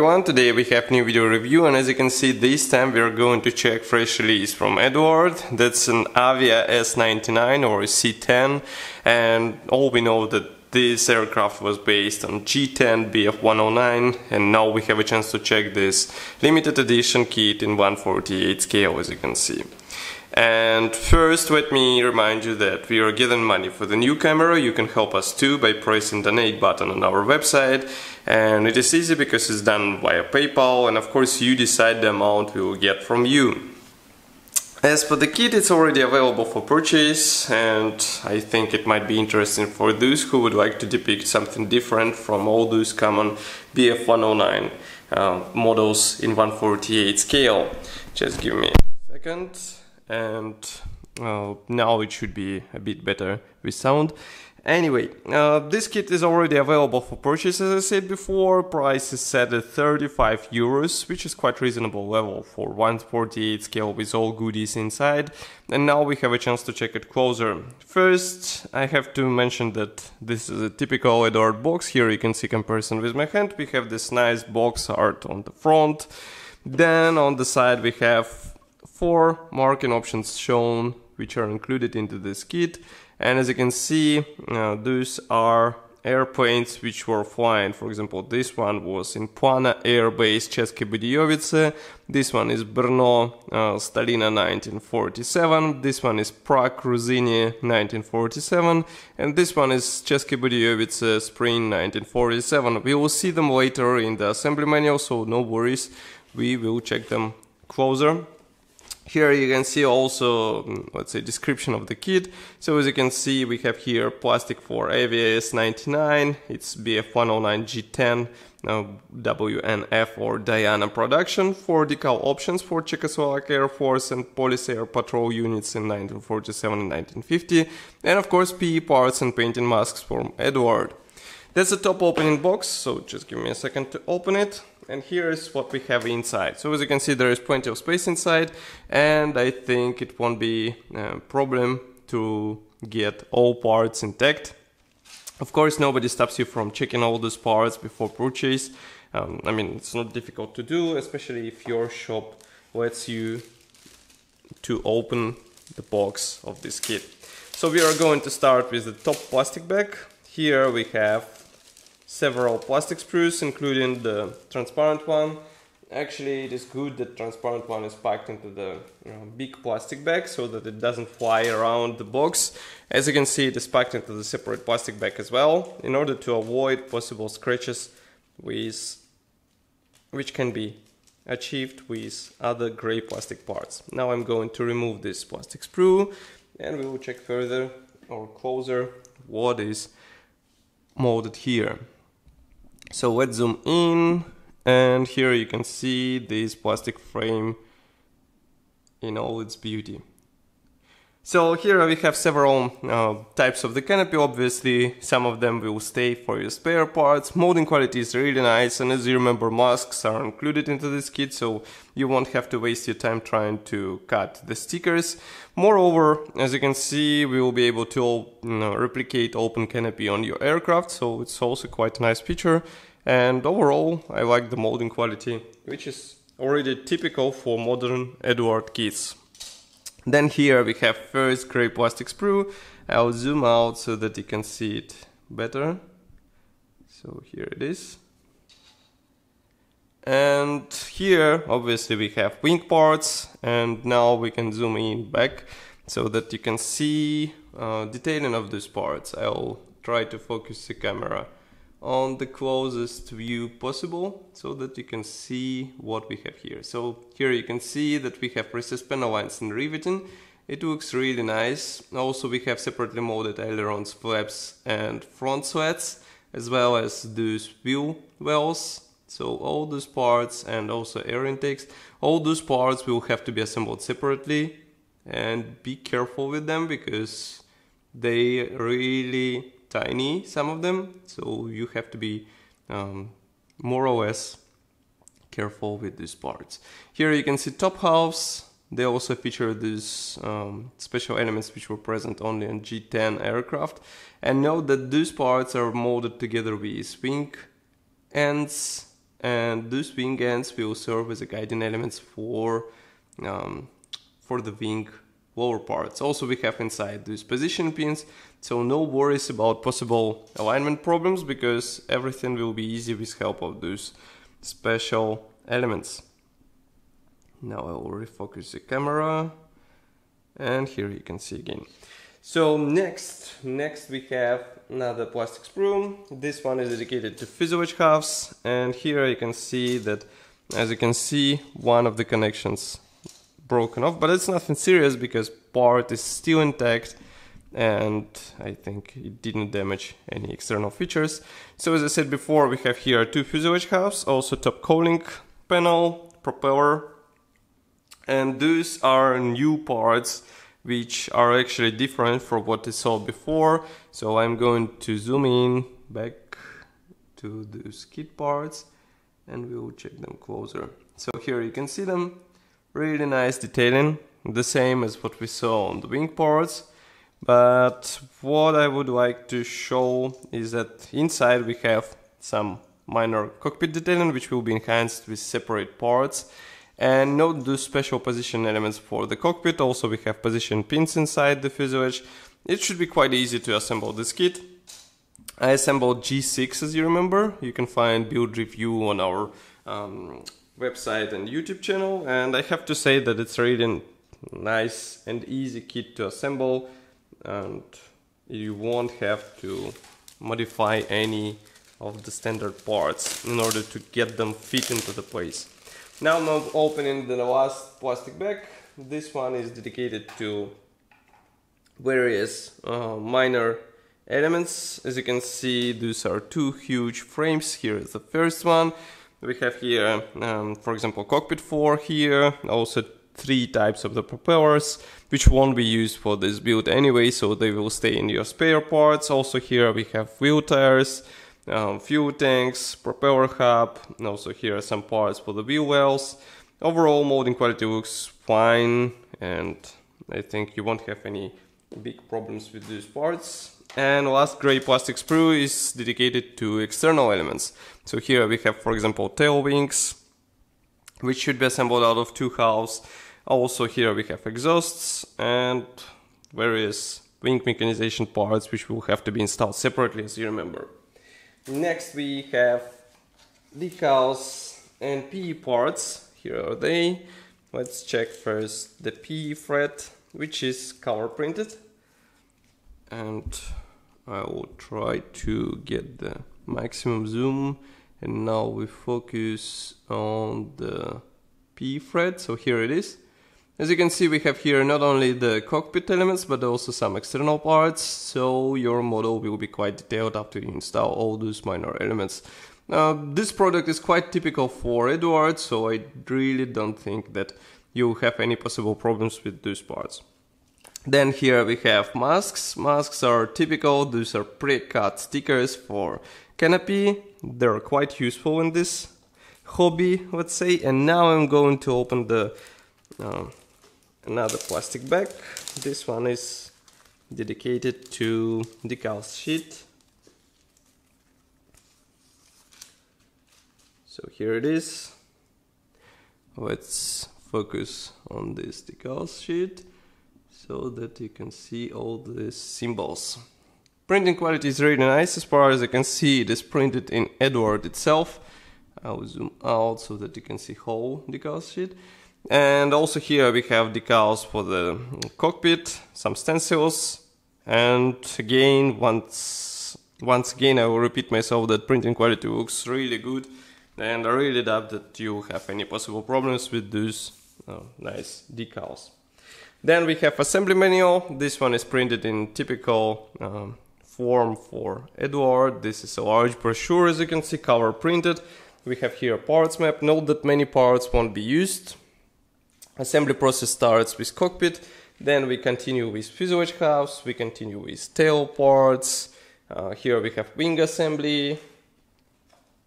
everyone, today we have new video review and as you can see this time we are going to check fresh release from Eduard, That's an Avia S99 or C10 and all we know that this aircraft was based on G10 BF109 and now we have a chance to check this limited edition kit in 148 scale as you can see. And first let me remind you that we are given money for the new camera, you can help us too by pressing the donate button on our website. And it is easy because it's done via PayPal. And of course you decide the amount we will get from you. As for the kit, it's already available for purchase. And I think it might be interesting for those who would like to depict something different from all those common BF109 uh, models in 148 scale. Just give me a second and uh, now it should be a bit better with sound. Anyway, uh, this kit is already available for purchase as I said before, price is set at 35 euros, which is quite reasonable level for 148 scale with all goodies inside, and now we have a chance to check it closer. First, I have to mention that this is a typical Eduard box, here you can see comparison with my hand, we have this nice box art on the front, then on the side we have four marking options shown which are included into this kit. And as you can see uh, those are airplanes which were flying. For example this one was in Plana Air Base České Budějovice. This one is Brno uh, Slatina 1947 this one is Prague Ruzyně 1947 and this one is České Budějovice Spring 1947 we will see them later in the assembly manual so no worries. We will check them closer here you can see also, mm, let's say, description of the kit. So as you can see, we have here plastic for AVS 99, it's BF109G10, uh, WNF or Diana production, four decal options for Czechoslovak Air Force and Police Air Patrol units in 1947 and 1950, and of course PE parts and painting masks from Eduard. That's the top opening box, so just give me a second to open it and here is what we have inside. So as you can see there is plenty of space inside and I think it won't be a problem to get all parts intact. Of course nobody stops you from checking all those parts before purchase. Um, I mean it's not difficult to do especially if your shop lets you to open the box of this kit. So we are going to start with the top plastic bag. Here we have several plastic sprues, including the transparent one. Actually, it is good that transparent one is packed into the you know, big plastic bag so that it doesn't fly around the box. As you can see, it is packed into the separate plastic bag as well, in order to avoid possible scratches with which can be achieved with other gray plastic parts. Now I'm going to remove this plastic sprue and we will check further or closer what is molded here. So let's zoom in and here you can see this plastic frame in all its beauty. So here we have several uh, types of the canopy, obviously some of them will stay for your spare parts. Molding quality is really nice and as you remember masks are included into this kit so you won't have to waste your time trying to cut the stickers. Moreover, as you can see we will be able to you know, replicate open canopy on your aircraft so it's also quite a nice feature and overall I like the molding quality which is already typical for modern Eduard kits. Then here we have first gray plastic sprue. I'll zoom out so that you can see it better. So here it is. And here obviously we have wing parts and now we can zoom in back so that you can see uh, detailing of these parts. I'll try to focus the camera on the closest view possible so that you can see what we have here. So here you can see that we have recessed panel lines and riveting. It looks really nice. Also we have separately molded ailerons, flaps and front slats as well as those wheel wells. So all those parts and also air intakes, all those parts will have to be assembled separately and be careful with them because they really tiny, some of them, so you have to be um, more or less careful with these parts. Here you can see top halves, they also feature these um, special elements which were present only on G10 aircraft. And note that these parts are molded together with wing ends and those wing ends will serve as a guiding elements for um, for the wing lower parts. Also we have inside these position pins, so no worries about possible alignment problems because everything will be easy with help of those special elements. Now I will refocus the camera and here you can see again. So next, next we have another plastic sprue. This one is dedicated to fuselage halves and here you can see that as you can see one of the connections broken off but it's nothing serious because part is still intact and I think it didn't damage any external features. So as I said before we have here two fuselage halves, also top cowling panel, propeller and these are new parts which are actually different from what I saw before. So I'm going to zoom in back to the skid parts and we will check them closer. So here you can see them, really nice detailing, the same as what we saw on the wing parts. But what I would like to show is that inside we have some minor cockpit detailing which will be enhanced with separate parts and note the special position elements for the cockpit. Also we have position pins inside the fuselage. It should be quite easy to assemble this kit. I assembled G6 as you remember. You can find build review on our um, website and YouTube channel and I have to say that it's really nice and easy kit to assemble and you won't have to modify any of the standard parts in order to get them fit into the place. Now I'm opening the last plastic bag. This one is dedicated to various uh, minor elements. As you can see, these are two huge frames. Here is the first one. We have here, um, for example, cockpit 4 here, also three types of the propellers, which won't be used for this build anyway, so they will stay in your spare parts. Also here we have wheel tires, um, fuel tanks, propeller hub, and also here are some parts for the wheel wells. Overall molding quality looks fine and I think you won't have any big problems with these parts. And last gray plastic sprue is dedicated to external elements. So here we have for example tail wings, which should be assembled out of two halves. Also here we have exhausts and various wing mechanization parts which will have to be installed separately as you remember. Next we have decals and PE parts. Here are they. Let's check first the PE fret, which is color printed. And I will try to get the maximum zoom. And now we focus on the P fret. So here it is. As you can see, we have here not only the cockpit elements, but also some external parts, so your model will be quite detailed after you install all those minor elements. Now, this product is quite typical for Eduard, so I really don't think that you have any possible problems with those parts. Then here we have masks. Masks are typical, these are pre-cut stickers for canopy. They're quite useful in this hobby, let's say. And now I'm going to open the uh, another plastic bag. This one is dedicated to decal sheet. So here it is. Let's focus on this decal sheet so that you can see all the symbols. Printing quality is really nice as far as I can see it is printed in Eduard itself. I'll zoom out so that you can see whole decal sheet. And also here we have decals for the cockpit, some stencils, and again, once once again I will repeat myself that printing quality looks really good and I really doubt that you have any possible problems with those oh, nice decals. Then we have assembly manual, this one is printed in typical um, form for Eduard. this is a large brochure as you can see, cover printed. We have here a parts map, note that many parts won't be used, Assembly process starts with cockpit, then we continue with fuselage halves, we continue with tail parts, uh, here we have wing assembly,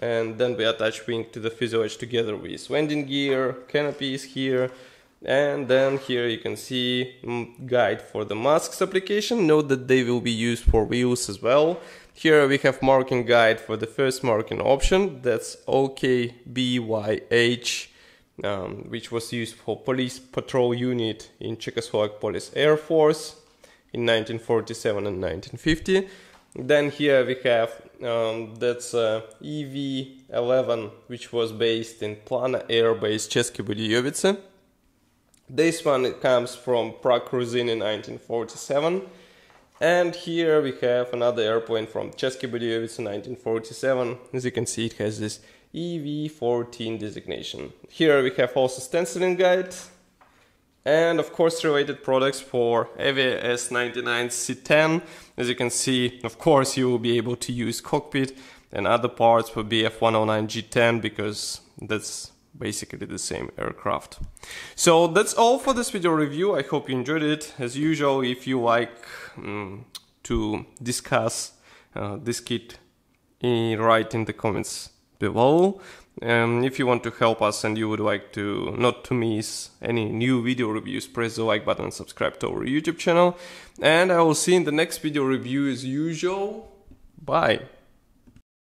and then we attach wing to the fuselage together with landing gear, canopies here, and then here you can see mm, guide for the masks application. Note that they will be used for wheels as well. Here we have marking guide for the first marking option, that's OKBYH, um, which was used for police patrol unit in Czechoslovak Police Air Force in 1947 and 1950. Then here we have um, that's uh, EV-11, which was based in Plana Air Base České Budějovice. This one comes from Prague Ruzyně in 1947. And here we have another airplane from České Budějovice 1947. As you can see, it has this EV14 designation. Here we have also stenciling guide and of course related products for Avia S99 C10. As you can see, of course you will be able to use cockpit and other parts for BF109 G10 because that's basically the same aircraft. So that's all for this video review. I hope you enjoyed it. As usual, if you like um, to discuss uh, this kit, write in the comments below. Um, if you want to help us and you would like to not to miss any new video reviews, press the like button and subscribe to our YouTube channel. And I will see you in the next video review as usual. Bye.